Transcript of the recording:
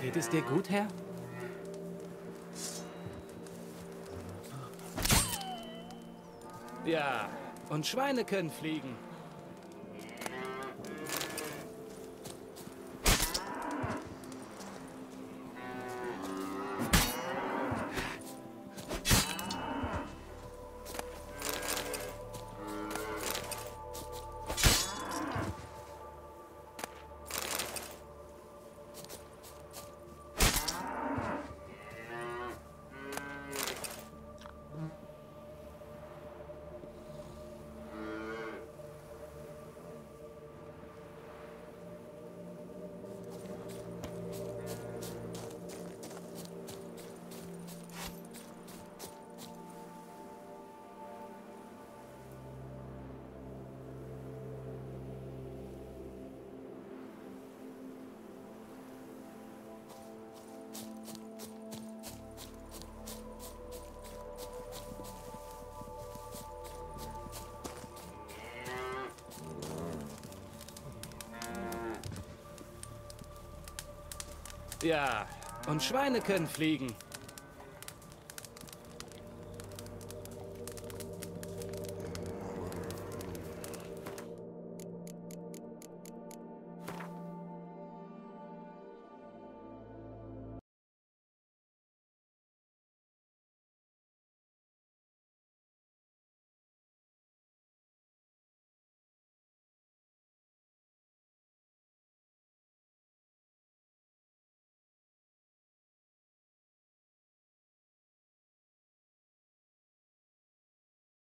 Geht es dir gut, Herr? Ja, und Schweine können fliegen. Ja, und Schweine können fliegen.